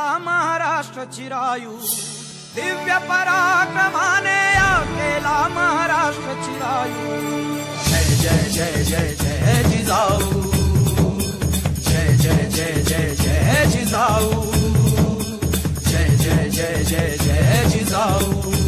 सा महाराष्ट्र चिरायु। दिव्य पराक्रमाने अकेला महाराष्ट्र चिरायु। जय जय जय जय जय जिजाऊ। जय जय जय जय जय जिजाऊ। जय जय जय जय जय जिजाऊ।